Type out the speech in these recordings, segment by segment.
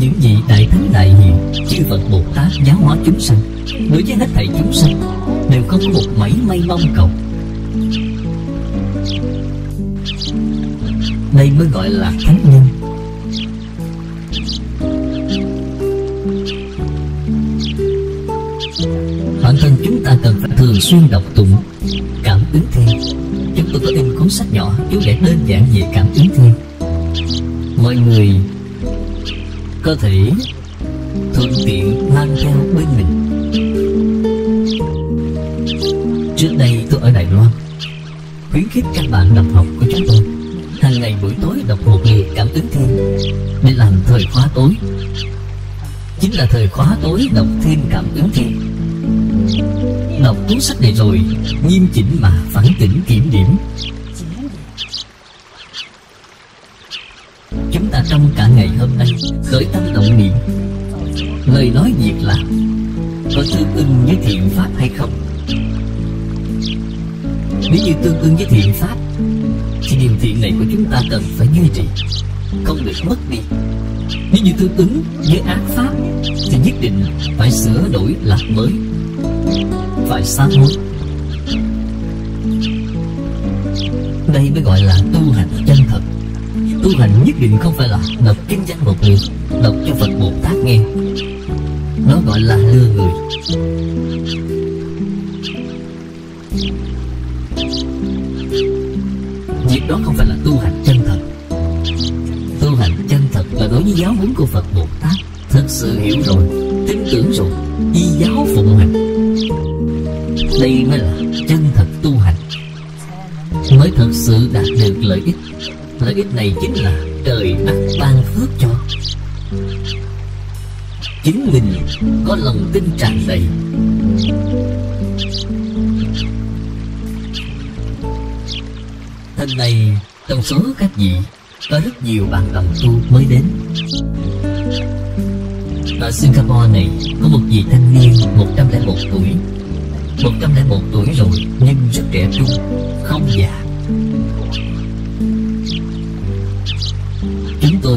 những vị đại thánh đại hiền, chư phật bồ tát giáo hóa chúng sanh, đối với hết thảy chúng sanh, đều không có một mảy may mong cầu. Đây mới gọi là thánh nhân. Bản thân chúng ta cần phải thường xuyên đọc tụng, cảm ứng thiên chúng tôi có in cuốn sách nhỏ, chú giải đơn giản về cảm ứng thiên mọi người có thể thuận tiện mang theo bên mình. Trước đây tôi ở đài loan, khuyến khích các bạn đọc học của chúng tôi hàng ngày buổi tối đọc một ngày cảm ứng thiên để làm thời khóa tối. Chính là thời khóa tối đọc thêm cảm ứng thiên đọc cuốn sách này rồi, nghiêm chỉnh mà phản tỉnh kiểm điểm. Trong cả ngày hôm nay, khởi tâm động niệm. Lời nói việc làm, có tương ưng với thiện pháp hay không? Nếu như tương ưng với thiện pháp, thì niềm thiện này của chúng ta cần phải duy trì, không được mất đi. Nếu như tương ứng với ác pháp, thì nhất định phải sửa đổi làm mới, phải sám hối đây mới gọi là tu hành tu hành nhất định không phải là đọc kinh danh một lượt đọc cho phật bồ tát nghe. Nó gọi là lừa người. Việc đó không phải là tu hành chân thật. Tu hành chân thật là đối với giáo huấn của phật bồ tát. Thật sự hiểu rồi, tin tưởng rồi, y giáo phụng hành. Đây mới là chân thật tu hành. Mới thật sự đạt được lợi ích lợi ích này chính là trời đất ban phước cho. Chính mình có lòng tin tràn đầy. Thân này trong số các vị, Có rất nhiều bạn đồng tu mới đến. Ở Singapore này, Có một vị thanh niên 101 tuổi. 101 tuổi rồi, Nhưng rất trẻ trung, Không già.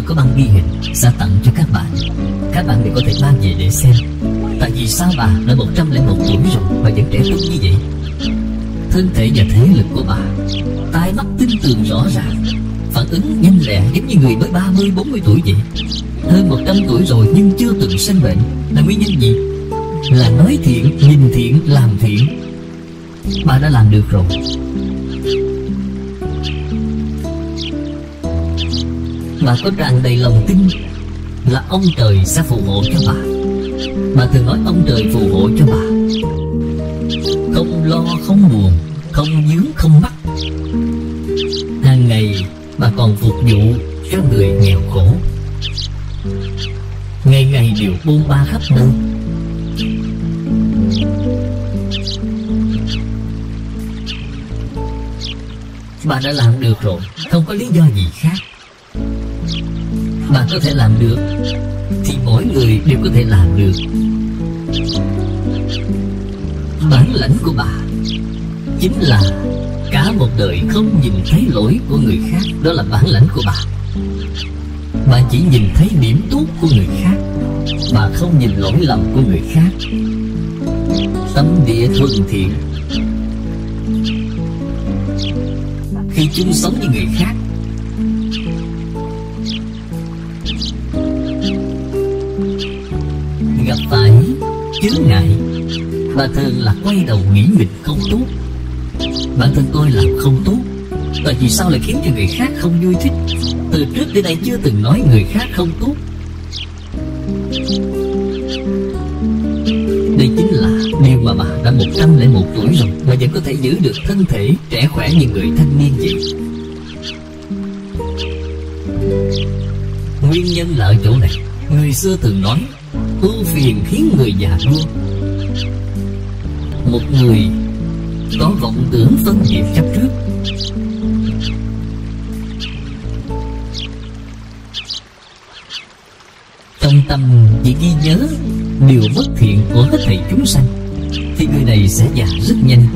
Có băng ghi hình Sẽ tặng cho các bạn. Các bạn đều có thể mang về để xem. Tại vì sao bà đã 101 tuổi rồi Mà vẫn trẻ trung như vậy? Thân thể và thế lực của bà, tai mắt tinh tường rõ ràng, phản ứng nhanh lẹ giống như người mới 30 40 tuổi vậy. Hơn 100 tuổi rồi nhưng chưa từng sinh bệnh. Là nguyên nhân gì? Là nói thiện, nhìn thiện, làm thiện. Bà đã làm được rồi. Bà có tràn đầy lòng tin là ông trời sẽ phù hộ cho bà. Bà thường nói ông trời phù hộ cho bà. Không lo, không buồn, không dướng, không mắc. Hàng ngày, bà còn phục vụ cho người nghèo khổ. Ngày ngày đều buôn ba khắp nơi. Bà đã làm được rồi, không có lý do gì khác bạn có thể làm được, thì mỗi người đều có thể làm được. Bản lãnh của bà chính là cả một đời không nhìn thấy lỗi của người khác, đó là bản lãnh của bà. Bà chỉ nhìn thấy điểm tốt của người khác, bà không nhìn lỗi lầm của người khác. Tâm địa thuần thiện. Khi chung sống với người khác chướng ngại bà thường là quay đầu nghĩ mình không tốt. Bản thân tôi làm không tốt. Tại vì sao lại khiến cho người khác không vui thích? Từ trước đến nay chưa từng nói người khác không tốt. Đây chính là điều mà bà đã 101 tuổi rồi, Mà vẫn có thể giữ được thân thể trẻ khỏe như người thanh niên vậy. Nguyên nhân là ở chỗ này. Người xưa từng nói Ưu phiền khiến người già nua Một người có vọng tưởng phân biệt chấp trước. Trong tâm chỉ ghi nhớ điều bất thiện của hết thảy chúng sanh, thì người này sẽ già rất nhanh.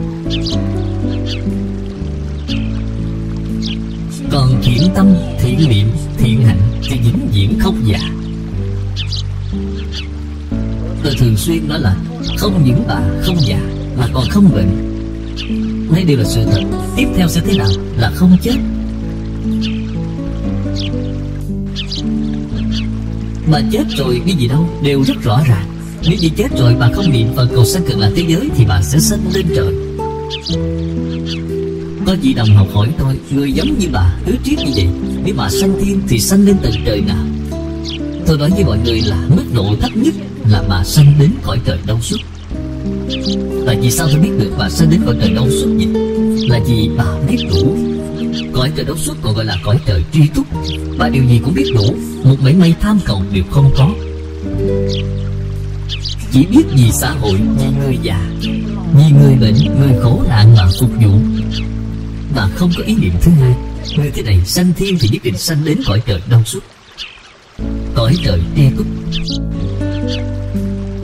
Còn thiện tâm, thiện niệm, thiện hạnh thì vĩnh viễn không già thường xuyên nói là Không những bà không già, Mà còn không bệnh. Đây đều là sự thật. Tiếp theo sẽ thế nào? Là không chết. Bà chết rồi cái gì đâu, Đều rất rõ ràng. Nếu như chết rồi bà không niệm Phật cầu sanh cực lạc thế giới Thì bà sẽ sanh lên trời. Có vị đồng học hỏi tôi, Người giống như bà, tứ triết như vậy. Nếu bà sanh thiên thì sanh lên tầng trời nào? Tôi nói với mọi người là mức độ thấp nhất là bà sanh đến cõi trời đau xuất Tại vì sao tôi biết được bà sanh đến cõi trời đau xuất gì? Là vì bà biết đủ. Cõi trời đau xuất còn gọi là cõi trời truy túc. Bà điều gì cũng biết đủ Một mảy may tham cầu đều không có. Chỉ biết vì xã hội, vì người già Vì người bệnh, người khổ nạn mà phục vụ. Bà không có ý niệm thứ hai Người thế này sanh thiên thì nhất định sanh đến cõi trời đau xuất cõi trời tre túc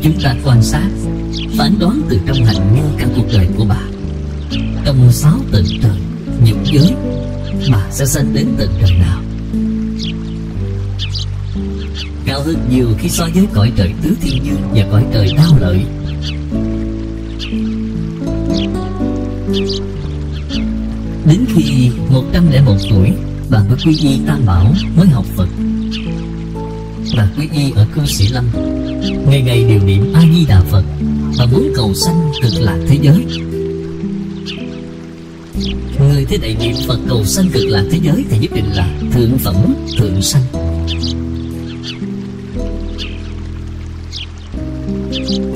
chúng ta quan sát, phán đoán từ trong hành nguyên cả cuộc đời của bà. Trong sáu tầng trời, nhục giới, bà sẽ sanh đến tầng trời nào? Cao hơn nhiều khi so với cõi trời tứ thiên dương và cõi trời đau lợi. Đến khi 101 tuổi, bà mới quy y tam bảo mới học phật bà quy y ở cư sĩ lâm ngày ngày đều niệm a di đà phật và muốn cầu sanh cực lạc thế giới. Người thế này niệm phật cầu sanh cực lạc thế giới thì nhất định là thượng phẩm, thượng sanh.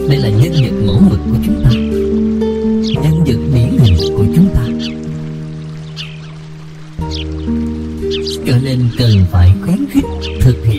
Đây là nhân vật mẫu mực của chúng ta, nhân vật điển hình của chúng ta. Cho nên cần phải khuyến khích thực hiện